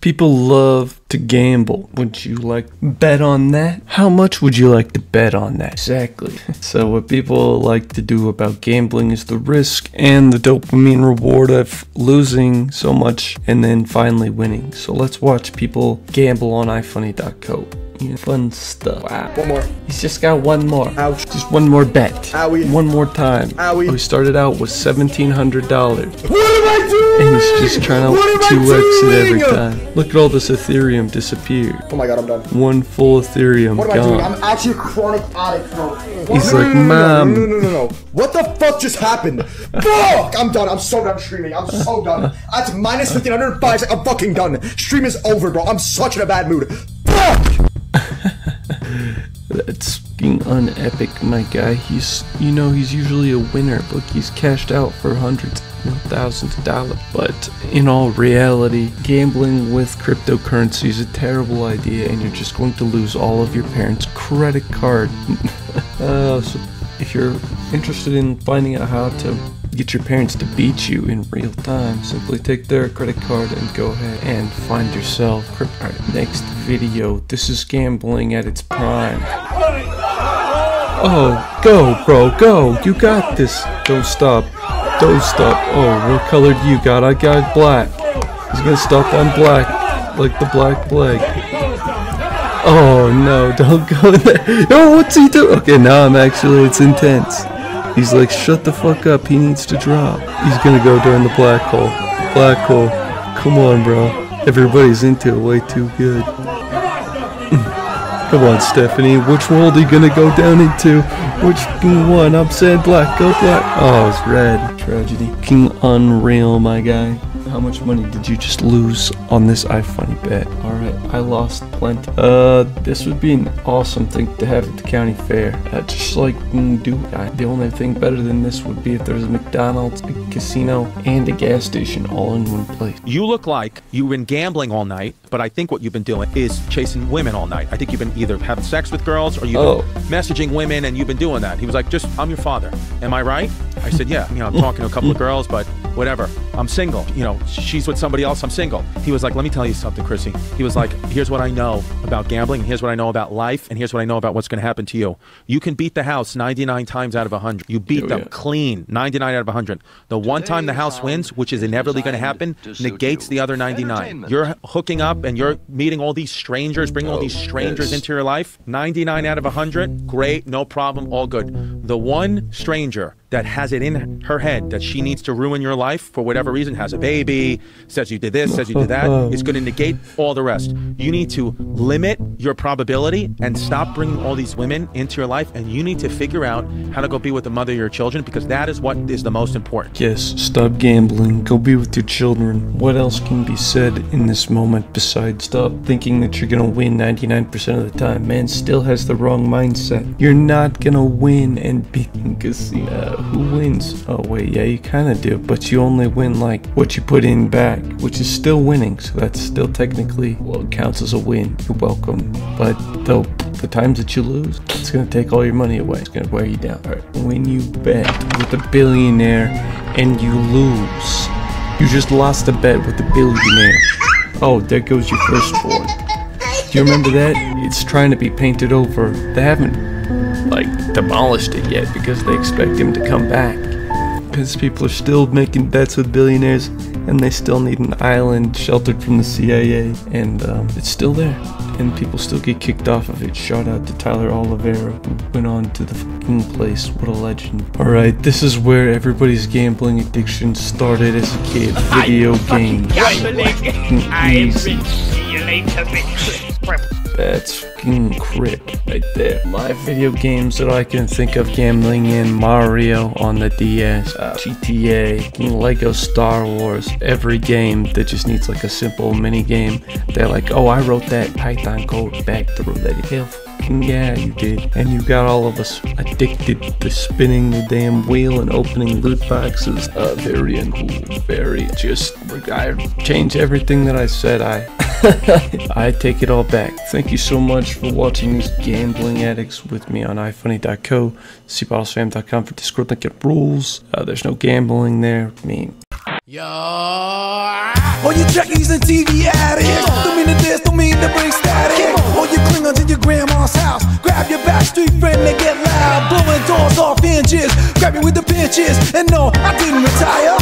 People love to gamble. Would you like bet on that? How much would you like to bet on that? Exactly. So what people like to do about gambling is the risk and the dopamine reward of losing so much and then finally winning. So let's watch people gamble on ifunny.co. You know, fun stuff. Wow. One more. He's just got one more. Ouch. Just one more bet. Owie. One more time. Owie. Oh, he started out with seventeen hundred dollars. What am I doing? And he's just trying to What 2x it every time. Look at all this Ethereum disappeared. Oh my god, I'm done. One full Ethereum What am I doing? I'm actually a chronic addict, bro. He's No, like, no, no, no, "Mom." No, no, no, no, no. What the fuck just happened? fuck! I'm done. I'm so done streaming. I'm so done. That's minus 1505. I'm fucking done. Stream is over, bro. I'm such in a bad mood. Fuck! That's fucking unepic, my guy. He's, you know, he's usually a winner. Look, he's cashed out for hundreds, of dollars. But in all reality, gambling with cryptocurrency is a terrible idea, and you're just going to lose all of your parents' credit card. uh, so if you're interested in finding out how to get your parents to beat you in real time, simply take their credit card and go ahead and find yourself. next video. This is gambling at its prime. Oh, go, bro, go. You got this. Don't stop. Don't stop. Oh, what color do you got? I got black. He's gonna stop on black, like the black plague. Oh no, don't go in there. Oh, what's he doing? Okay, now I'm actually, it's intense. He's like, shut the fuck up. He needs to drop. He's gonna go during the black hole. Black hole. Come on, bro. Everybody's into it way too good. Come on, Stephanie. Which world are you gonna go down into? Which one? I'm saying black. Go black. Oh, it's red. Tragedy. King unreal, my guy. How much money did you just lose on this iFunny bet? Alright, I lost plenty. Uh, this would be an awesome thing to have at the county fair. Uh, just like mm, do I, the only thing better than this would be if there was a McDonald's, a casino, and a gas station all in one place. You look like you've been gambling all night, but I think what you've been doing is chasing women all night. I think you've been either having sex with girls or you've Oh. been messaging women and you've been doing that. He was like, just, I'm your father. Am I right? I said, yeah. You know, I'm talking to a couple of girls, but whatever. I'm single. You know, she's with somebody else. I'm single. He was like, let me tell you something, Chrissy. He was like, here's what I know about gambling, and here's what I know about life, and here's what I know about what's going to happen to you. You can beat the house 99 times out of 100. You beat Oh, them yeah. clean 99 out of 100. The one time the house wins, which is inevitably going to happen, negates the other 99. You're hooking up and you're meeting all these strangers, bringing all these strangers yes. into your life. 99 out of 100, great, no problem, all good. The one stranger that has it in her head that she needs to ruin your life for whatever reason, has a baby, says you did this, says you did that, uh-huh. is going to negate all the rest. You need to limit your probability and stop bringing all these women into your life, and you need to figure out how to go be with the mother of your children because that is what is the most important. Yes, stop gambling. Go be with your children. What else can be said in this moment besides stop thinking that you're gonna win 99% of the time? Man still has the wrong mindset. You're not gonna win and beat casino. Who wins? Oh wait, yeah, you kinda do, but you only win like what you put in back, which is still winning, so that's still technically well counts as a win. You're welcome. But though the times that you lose, it's gonna take all your money away. It's gonna wear you down. Alright, when you bet with a billionaire and you lose, you just lost a bet with a billionaire. Oh, there goes your firstborn. Do you remember that? It's trying to be painted over. They haven't, like, demolished it yet because they expect him to come back. Because people are still making bets with billionaires and they still need an island sheltered from the CIA. And um, it's still there. And people still get kicked off of it. Shout out to Tyler Oliveira who went on to the fucking place. What a legend. Alright, this is where everybody's gambling addiction started as a kid. Video games. I Easy. will see you later, bitch. That's fucking crip right there. My video games that I can think of gambling in Mario on the DS, uh, GTA, Lego Star Wars, every game that just needs like a simple mini game. They're like, oh, I wrote that Python code back through that. Hell, fucking yeah, you did. And you got all of us addicted to spinning the damn wheel and opening loot boxes. Uh, very uncool. Very just, I change everything that I said. I. I take it all back. Thank you so much for watching these gambling addicts with me on ifunny.co, bottlesfam.com for Discord link and rules. Uh, there's no gambling there. I mean, All you junkies and TV addicts. Don't mean to this, don't mean to bring static. Grandma's house. Grab your backstreet friend and get loud. Blowing doors off hinges. Grab me with the pinches. And no, I didn't retire.